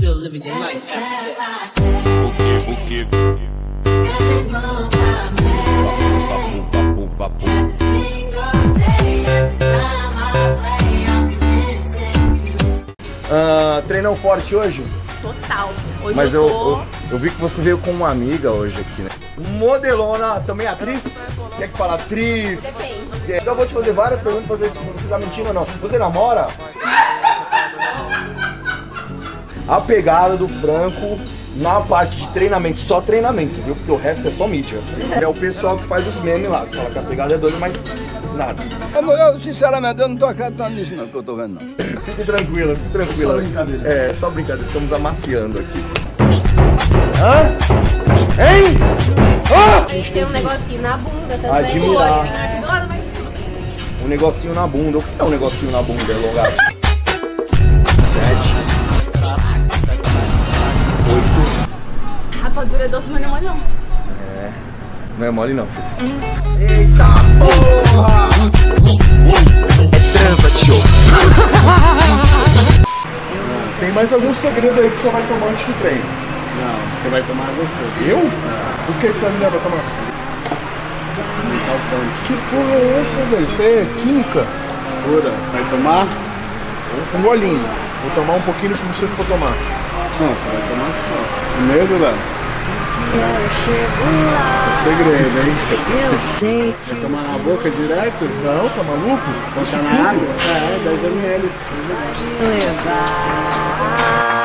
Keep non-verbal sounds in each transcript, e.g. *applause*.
still living life after that. Ah, treinão forte hoje? Total. Hoje Mas eu eu, tô... eu, eu vi que você veio com uma amiga hoje aqui, né? Modelona, também atriz? Quer que fala atriz? Depende. Então eu vou te fazer várias perguntas pra ver se você tá mentindo ou não. Você namora? A pegada do Franco na parte de treinamento, só treinamento, viu? Porque o resto é só mídia. É o pessoal que faz os memes lá, que fala que a pegada é doida, mas nada. Eu, eu, sinceramente, eu não tô acreditando nisso não, que eu tô vendo não. *coughs* Fique tranquila, fique tranquila. Só brincadeira. É, só brincadeira, estamos amaciando aqui. Hã? Hein? Ah! A gente tem um negocinho na bunda também. Admirar. Mas. Um negocinho na bunda. O que é um negocinho na bunda, Elongado? Rapadura é doce, mas não é mole não. Não é mole não, filho. Eita porra! É transa, tio. Tem mais algum segredo aí que você vai tomar antes do treino? Não, você vai tomar você. Eu? O que, que você vai me dar pra tomar? Que porra é essa, velho? Isso aí é química? Pura. Vai tomar? Um golinho. Vou tomar um pouquinho que você for tomar. Não, você vai tomar só. Com medo, velho? É segredo, hein? Vai tomar na boca direto? Não, tá maluco? Botar na água? É, 10 ml.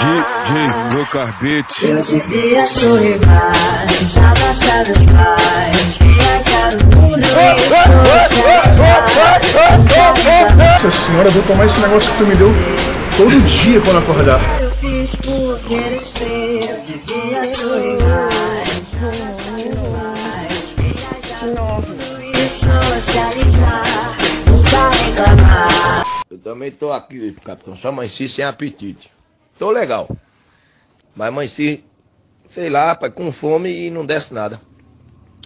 DJ Lucas Beat. Devia sorrir mais, abraçar os pais, viajar o mundo e Nossa senhora, eu vou tomar esse negócio que tu me deu todo dia quando acordar. Eu fiz por merecer, eu devia sorrir mais, também tô aqui, capitão, só amanheci sem apetite. Tô legal. Mas amanheci, sei lá, rapaz, com fome e não desce nada.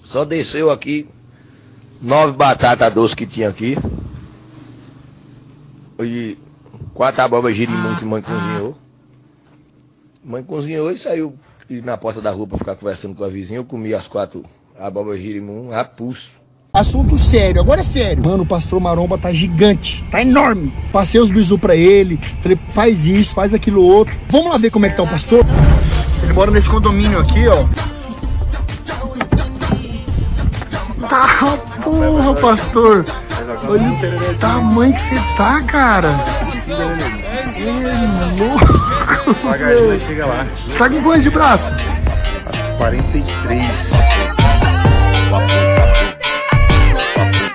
Só desceu aqui nove batatas doces que tinha aqui. E quatro abóboras girimum que mãe cozinhou. Mãe cozinhou e saiu na porta da rua pra ficar conversando com a vizinha. Eu comi as quatro abóboras girimum a pulso. Assunto sério, agora é sério. Mano, o pastor Maromba tá gigante, tá enorme. Passei os bisu pra ele, falei, faz isso, faz aquilo outro. Vamos lá ver como é que tá o pastor? Ele mora nesse condomínio aqui, ó. Tá, porra, pastor. Olha o tamanho que você tá, cara. É louco. chega lá. Você tá com quantos de braço? 43.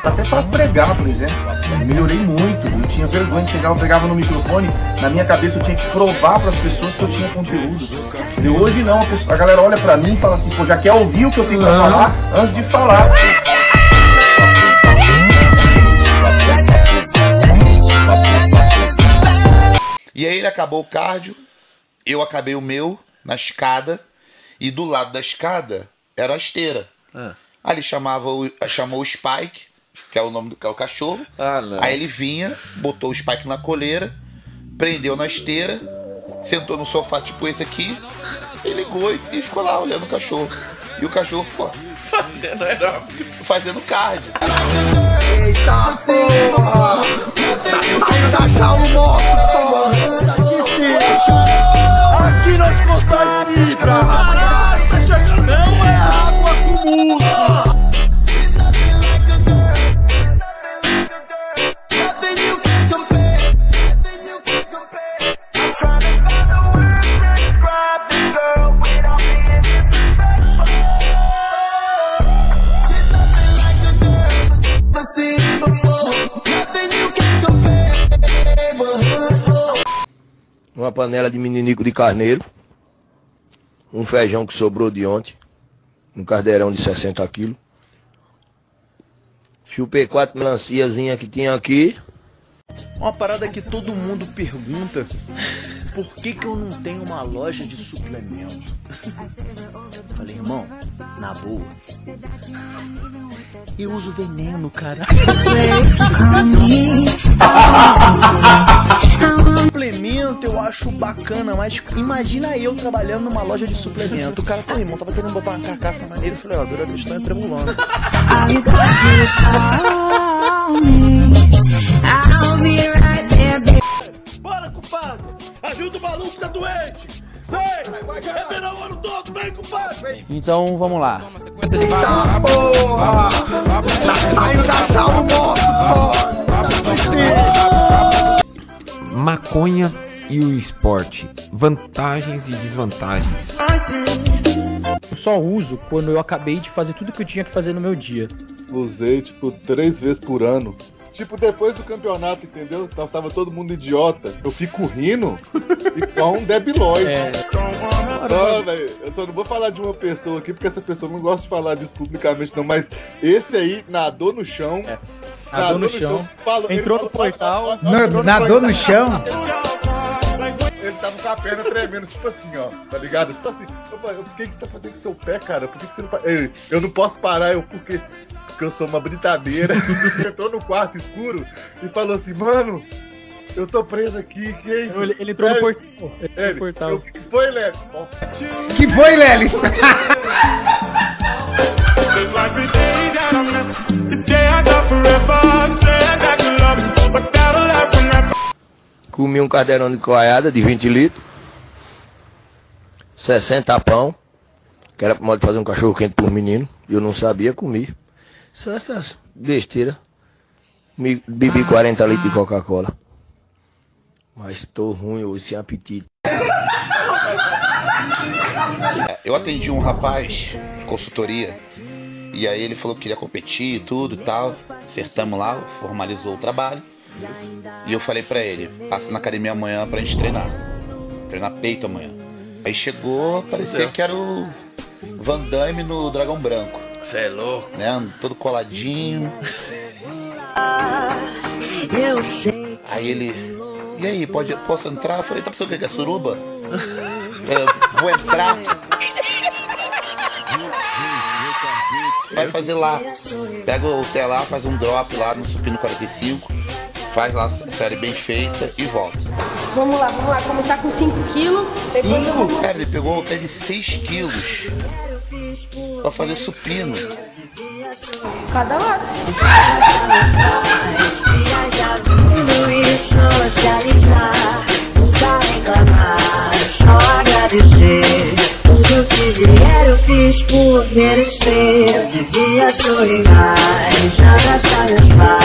Até para pregar, por exemplo. Eu melhorei muito. Eu tinha vergonha de chegar, eu pegava no microfone, na minha cabeça eu tinha que provar para as pessoas que eu tinha conteúdo. E hoje não, a, pessoa- a galera olha para mim e fala assim, pô, já quer ouvir o que eu tenho para falar antes de falar. E aí ele acabou o cardio, eu acabei o meu na escada, e do lado da escada era a esteira. Aí ele chamava o, chamou o Spike, que é o nome do que é o cachorro. Aí ele vinha, botou o Spike na coleira, prendeu na esteira, sentou no sofá tipo esse aqui, e ligou e, ficou lá olhando o cachorro. E o cachorro ficou *laughs* fazendo aeróbico, fazendo cardio. Aqui nós cortamos fibra. Panela de meninico de carneiro, um feijão que sobrou de ontem, um cardeirão de 60 quilos. Chupei quatro melanciazinhas que tinha aqui. Uma parada que todo mundo pergunta: por que, que eu não tenho uma loja de suplemento? Falei, irmão, na boa. Eu uso veneno, cara. *laughs* Suplemento eu acho bacana, mas imagina eu trabalhando numa loja de suplemento. O cara, pô, irmão, tava querendo botar uma carcaça maneira. Eu falei, ó, a dura estão tremulando. All you gotta do is call me. I'll be right there, baby. Bora, compadre! Ajuda o maluco que tá doente! Vem! É verão o ano todo, vem, compadre! Então vamos lá. Maconha e o esporte. Vantagens e desvantagens. Eu só uso quando eu acabei de fazer tudo que eu tinha que fazer no meu dia. Usei, tipo, três vezes por ano. Tipo, depois do campeonato, entendeu? Tava, tava todo mundo idiota. Eu fico rindo *laughs* igual um debilóide. É. Não, velho, eu só não vou falar de uma pessoa aqui, porque essa pessoa não gosta de falar disso publicamente, não. Mas esse aí nadou no chão. Nadou no chão, falou- ele entrou no falou- portal. nadou no chão? Ele tava com a perna tremendo, tipo assim, ó, tá ligado? Só assim, opa, o que, que você tá fazendo com seu pé, cara? Por que, que você não Ele, Eu não posso parar, eu, porque, porque eu sou uma britadeira. *laughs* Entrou no quarto escuro e falou assim, mano, eu tô preso aqui, que é isso? Ele, ele entrou no Ele- portal. Ele entrou no Ele, portal. eu, que foi, Léo? Ó, Que foi, Lelis? *laughs* Comi um cadeirão de coalhada de 20 litros. 60 pão. Que era pra modo de fazer um cachorro quente por menino. E eu não sabia, comi. Só essas besteiras. Me- Bebi 40 litros de Coca-Cola. Mas tô ruim hoje, sem apetite. É, Eu atendi um rapaz, consultoria, e aí ele falou que queria competir e tudo e tal. Acertamos lá, formalizou o trabalho. E eu falei pra ele, passa na academia amanhã pra gente treinar. Treinar peito amanhã. Aí chegou, parecia que era o Van Damme no Dragão Branco. Você é louco. Né? Todo coladinho. Eu sei. Aí ele. E aí, pode, posso entrar? Eu falei, tá pensando o? Que é suruba? É, vou entrar. Vai fazer lá. Pega o telar, faz um drop lá no Supino 45. Faz lá a série bem feita e volta. Vamos lá, vamos lá. Começar com 5 quilos. depois eu vou- Cinco? Cara, ele pegou até de 6 quilos pra fazer supino. Cada lado. Viajar o mundo e socializar. Nunca reclamar, só agradecer. Tudo que vier eu fiz por merecer. Eu devia sorrir mais, abraçar meus pais.